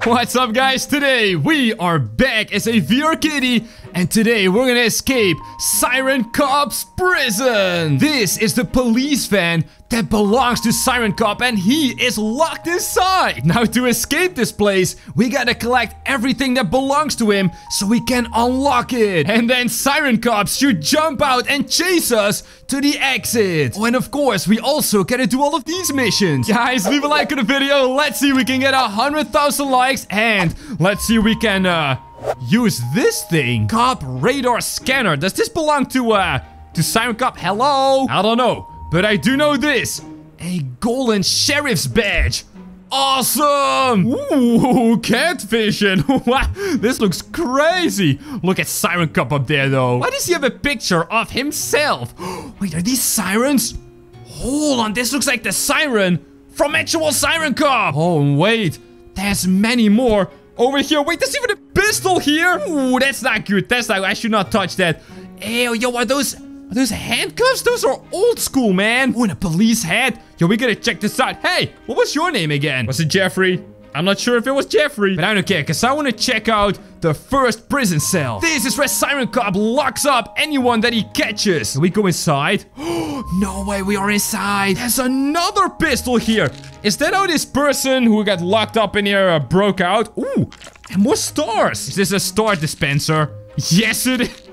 What's up guys? Today we are back as a VR Kitty and today we're gonna escape Siren Cop's prison. This is the police van that belongs to Siren Cop and he is locked inside. Now to escape this place, we gotta collect everything that belongs to him so we can unlock it. And then Siren Cop should jump out and chase us to the exit. Oh, and of course, we also gotta do all of these missions. Guys, leave a like on the video. Let's see if we can get a 100,000 likes and let's see if we can, uh, use this thing. Cop radar scanner. Does this belong to, uh, to Siren Cop? Hello? I don't know. But I do know this. A golden sheriff's badge. Awesome! Ooh, catfishing. this looks crazy. Look at Siren Cop up there, though. Why does he have a picture of himself? Wait, are these sirens? Hold on, this looks like the siren from actual Siren Cop. Oh, wait. There's many more over here. Wait, there's even a pistol here. Ooh, that's not good. That's not... I should not touch that. Ew, yo, are those... Are those handcuffs? Those are old school, man. Oh, and a police hat. Yo, we gotta check this out. Hey, what was your name again? Was it Jeffrey? I'm not sure if it was Jeffrey, but I don't care, because I want to check out the first prison cell. This is where Siren Cop locks up anyone that he catches. Can we go inside? no way, we are inside. There's another pistol here. Is that how this person who got locked up in here uh, broke out? Ooh, and more stars. Is this a star dispenser? Yes, it is.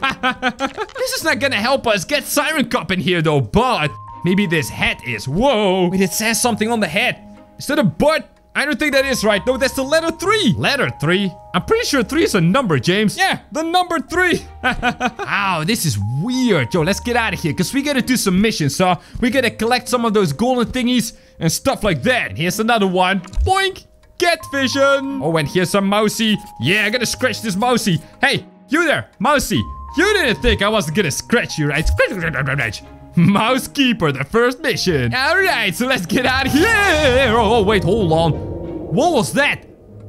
this is not gonna help us get Siren Cop in here, though, but maybe this hat is. Whoa. Wait, it says something on the hat. Is that a butt? I don't think that is right. No, that's the letter 3. Letter 3? I'm pretty sure 3 is a number, James. Yeah, the number 3. Ow, this is weird. Yo, let's get out of here because we gotta do some missions, so we gotta collect some of those golden thingies and stuff like that. Here's another one. Boink. Get vision. Oh, and here's some mousy. Yeah, I gotta scratch this mousy. Hey, you there, mousy. You didn't think I wasn't gonna scratch you, right? Scratch, Mousekeeper, the first mission. Alright, so let's get out of here. Oh, oh, wait, hold on. What was that?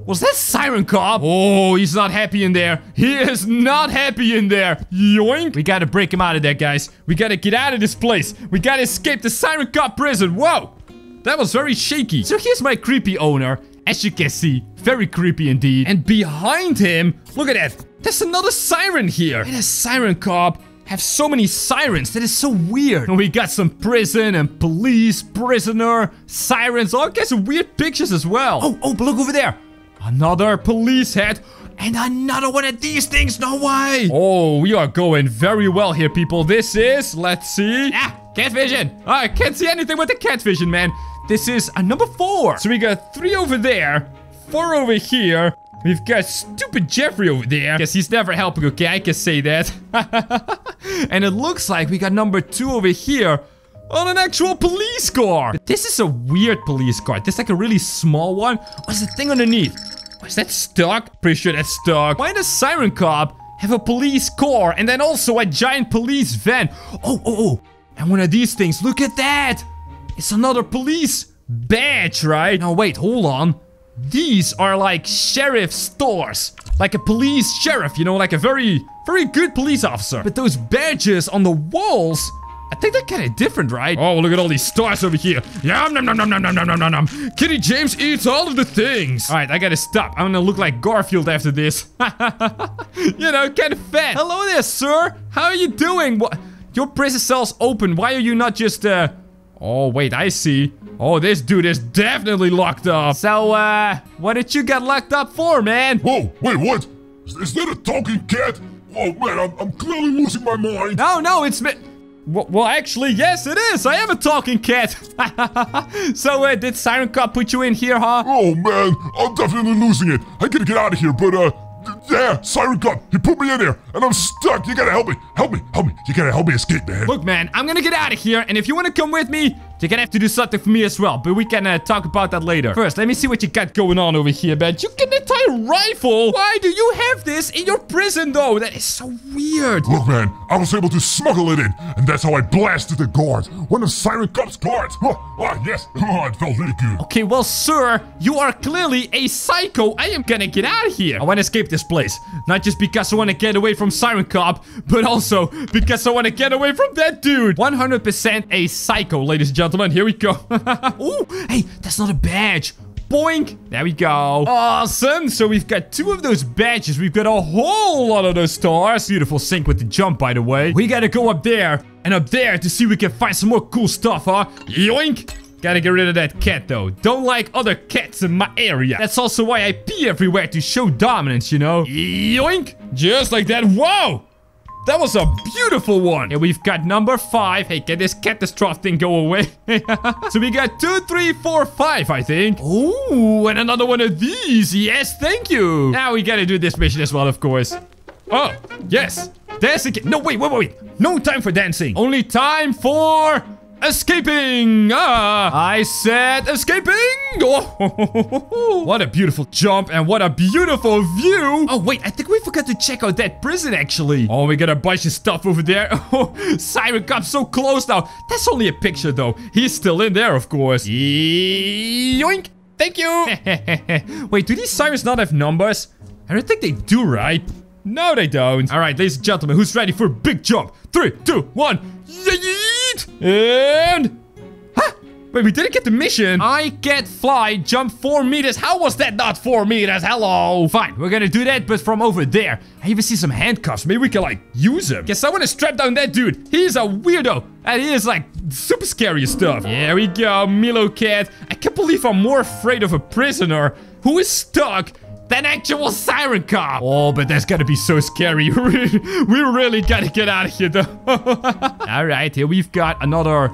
Was that Siren Cop? Oh, he's not happy in there. He is not happy in there. Yoink. We gotta break him out of there, guys. We gotta get out of this place. We gotta escape the Siren Cop prison. Whoa. That was very shaky. So here's my creepy owner. As you can see, very creepy indeed. And behind him, look at that. There's another siren here. And a Siren Cop have so many sirens. That is so weird. And we got some prison and police, prisoner, sirens, all kinds of weird pictures as well. Oh, oh, but look over there. Another police head. And another one of these things, no way! Oh, we are going very well here, people. This is, let's see. Ah, cat vision. Oh, I can't see anything with the cat vision, man. This is a number four. So we got three over there, four over here. We've got stupid Jeffrey over there. Guess he's never helping, okay? I can say that. and it looks like we got number two over here on an actual police car. This is a weird police car. This is like a really small one. What's the thing underneath? Is that stuck? Pretty sure that's stuck. Why does Siren Cop have a police car and then also a giant police van? Oh, oh, oh. And one of these things. Look at that. It's another police badge, right? No, wait, hold on. These are like sheriff stores. Like a police sheriff, you know, like a very, very good police officer. But those badges on the walls, I think they're kind of different, right? Oh, look at all these stars over here. Yum, nom, nom, nom, nom, nom, nom, nom, nom. Kitty James eats all of the things. All right, I gotta stop. I'm gonna look like Garfield after this. you know, kind of fat. Hello there, sir. How are you doing? What? Your prison cell's open. Why are you not just, uh... Oh, wait, I see. Oh, this dude is definitely locked up. So, uh, what did you get locked up for, man? Whoa, wait, what? Is, is that a talking cat? Oh, man, I'm, I'm clearly losing my mind. No, no, it's me. Well, well, actually, yes, it is. I am a talking cat. so, uh, did Siren Cop put you in here, huh? Oh, man, I'm definitely losing it. I gotta get out of here, but, uh, yeah, Siren Cop, he put me in there, and I'm stuck. You gotta help me. Help me. Help me. You gotta help me escape, man. Look, man, I'm gonna get out of here, and if you wanna come with me, you're gonna have to do something for me as well, but we can uh, talk about that later. First, let me see what you got going on over here, man. You get an entire rifle. Why do you have this in your prison, though? That is so weird. Look, man, I was able to smuggle it in, and that's how I blasted the guards. One of Siren Cop's guards. Oh, oh yes. Oh, it felt really good. Okay, well, sir, you are clearly a psycho. I am gonna get out of here. I want to escape this place. Not just because I want to get away from Siren Cop, but also because I want to get away from that dude. 100% a psycho, ladies and gentlemen. Here we go. Ooh, hey, that's not a badge. Boink. There we go. Awesome. So we've got two of those badges. We've got a whole lot of those stars. Beautiful sync with the jump, by the way. We gotta go up there and up there to see if we can find some more cool stuff, huh? Yoink. Gotta get rid of that cat, though. Don't like other cats in my area. That's also why I pee everywhere to show dominance, you know? Yoink! Just like that. Whoa! That was a beautiful one. And we've got number five. Hey, can this catastrophe thing go away? so we got two, three, four, five, I think. Ooh, and another one of these. Yes, thank you. Now we gotta do this mission as well, of course. Oh, yes. Dancing. No, wait, wait, wait. No time for dancing. Only time for escaping. Ah, I said escaping. Oh, what a beautiful jump and what a beautiful view. Oh, wait, I think we forgot to check out that prison, actually. Oh, we got a bunch of stuff over there. Oh, Siren got so close now. That's only a picture, though. He's still in there, of course. Yoink. Thank you. wait, do these sirens not have numbers? I don't think they do, right? No, they don't. All right, ladies and gentlemen, who's ready for a big jump? Three, two, one. Yeet! And... Huh? Wait, we didn't get the mission. I get fly, jump four meters. How was that not four meters? Hello. Fine, we're gonna do that, but from over there. I even see some handcuffs. Maybe we can, like, use them. Guess I want to strap down that dude. He's a weirdo. And he is, like, super scary stuff. Here we go, Milo Cat. I can't believe I'm more afraid of a prisoner who is stuck than actual siren car. Oh, but that's gotta be so scary. we really gotta get out of here, though. All right, here we've got another...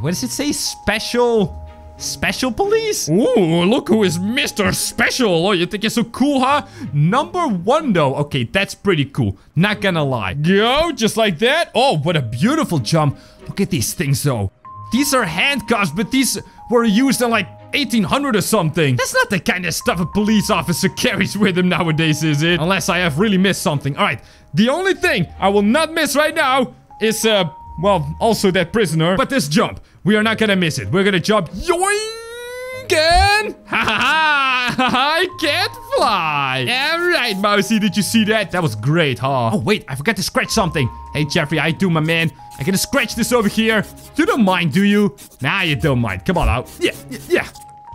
What does it say? Special... Special police? Ooh, look who is Mr. Special. Oh, you think you're so cool, huh? Number one, though. Okay, that's pretty cool. Not gonna lie. Go, just like that. Oh, what a beautiful jump. Look at these things, though. These are handcuffs, but these were used in, like, 1800 or something. That's not the kind of stuff a police officer carries with him nowadays, is it? Unless I have really missed something. All right, the only thing I will not miss right now is, uh, well, also that prisoner. But this jump, we are not gonna miss it. We're gonna jump yoink and ha ha ha, I can't fly. All right, Mousy, did you see that? That was great, huh? Oh, wait, I forgot to scratch something. Hey, Jeffrey, I do, my man. I'm gonna scratch this over here. You don't mind, do you? Nah, you don't mind. Come on out. Yeah, yeah, yeah.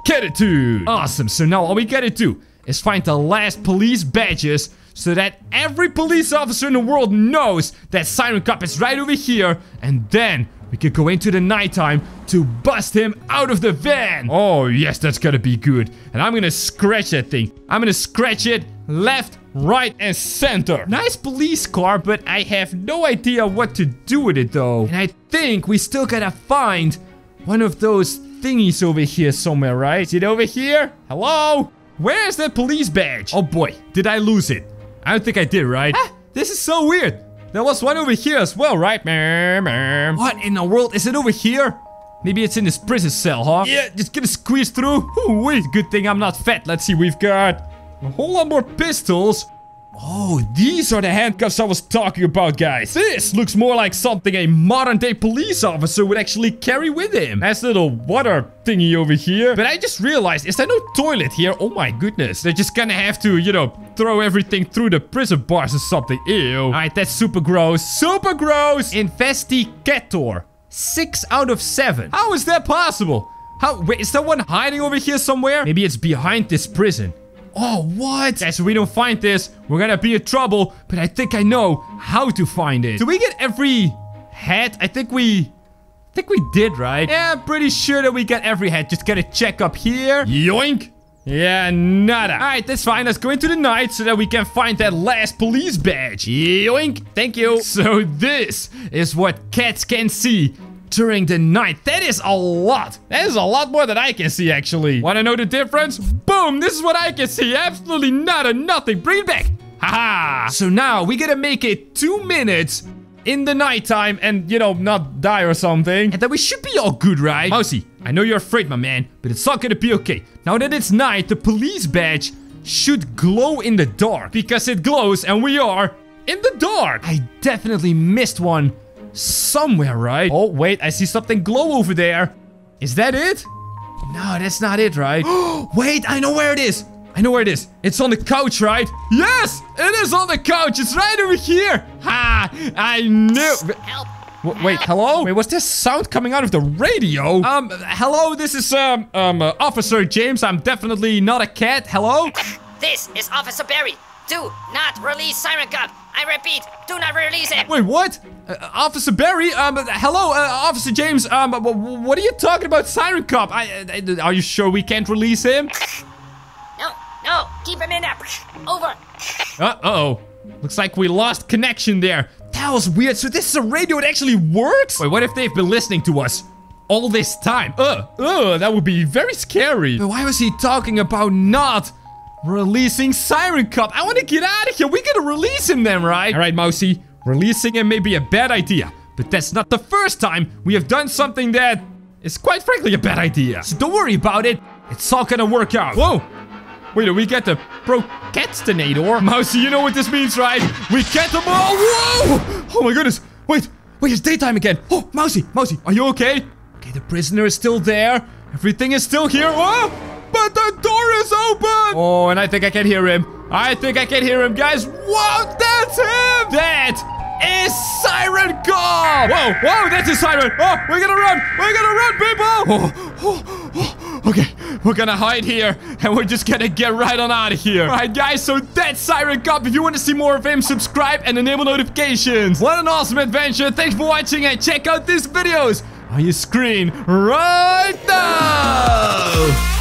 Get it, dude. Awesome. So now all we gotta do is find the last police badges so that every police officer in the world knows that Siren Cop is right over here. And then we could go into the nighttime to bust him out of the van. Oh, yes, that's gonna be good. And I'm gonna scratch that thing. I'm gonna scratch it left, right, and center. Nice police car, but I have no idea what to do with it, though. And I think we still gotta find one of those thingies over here somewhere, right? Is it over here? Hello? Where's that police badge? Oh boy, did I lose it? I don't think I did, right? Ah, this is so weird. There was one over here as well, right? What in the world? Is it over here? Maybe it's in this prison cell, huh? Yeah, just gonna squeeze through. Ooh, wait, good thing I'm not fat. Let's see, we've got a whole lot more pistols. Oh, these are the handcuffs I was talking about, guys. This looks more like something a modern-day police officer would actually carry with him. Has little water thingy over here. But I just realized, is there no toilet here? Oh my goodness. They're just gonna have to, you know, throw everything through the prison bars or something. Ew. All right, that's super gross. Super gross. Investigator. Six out of seven. How is that possible? How, wait, is there one hiding over here somewhere? Maybe it's behind this prison. Oh, what? So we don't find this, we're gonna be in trouble. But I think I know how to find it. Do we get every hat? I think we... I think we did, right? Yeah, I'm pretty sure that we got every hat. Just gotta check up here. Yoink. Yeah, nada. Alright, that's fine. Let's go into the night so that we can find that last police badge. Yoink. Thank you. So this is what cats can see during the night. That is a lot. That is a lot more than I can see, actually. Want to know the difference? Boom! This is what I can see. Absolutely not a nothing. Bring it back. Haha. So now we gotta make it two minutes in the nighttime and, you know, not die or something. And then we should be all good, right? Mousy, I know you're afraid, my man, but it's not gonna be okay. Now that it's night, the police badge should glow in the dark because it glows and we are in the dark. I definitely missed one somewhere, right? Oh, wait, I see something glow over there. Is that it? No, that's not it, right? wait, I know where it is. I know where it is. It's on the couch, right? Yes, it is on the couch. It's right over here. Ha! I knew. Help! W wait, hello? Wait, was this sound coming out of the radio? Um, hello, this is, um, um, uh, Officer James. I'm definitely not a cat. Hello? This is Officer Barry. Do not release Siren Cop. I repeat, do not release him. Wait, what? Uh, Officer Barry? Um, hello, uh, Officer James. Um, what are you talking about, Siren Cop? I, uh, are you sure we can't release him? No, no, keep him in there. Over. Uh-oh. Looks like we lost connection there. That was weird. So this is a radio. It actually works? Wait, what if they've been listening to us all this time? Uh, uh, that would be very scary. But why was he talking about not releasing Siren Cop. I want to get out of here. We gotta release him then, right? All right, Mousy. Releasing him may be a bad idea. But that's not the first time we have done something that is quite frankly a bad idea. So don't worry about it. It's all gonna work out. Whoa. Wait, do we get the procrastinator? Mousy, you know what this means, right? We get them oh, all. Whoa! Oh my goodness. Wait, wait, it's daytime again. Oh, Mousy, Mousy, are you okay? Okay, the prisoner is still there. Everything is still here. Oh, but the door is open. Oh, and I think I can hear him. I think I can hear him, guys. Whoa, that's him. That is Siren Cop. Whoa, whoa, that's a siren. Oh, we're gonna run. We're gonna run, people. Oh, oh, oh. Okay, we're gonna hide here, and we're just gonna get right on out of here. All right, guys, so that's Siren Cop. If you want to see more of him, subscribe and enable notifications. What an awesome adventure. Thanks for watching, and check out these videos on your screen right now.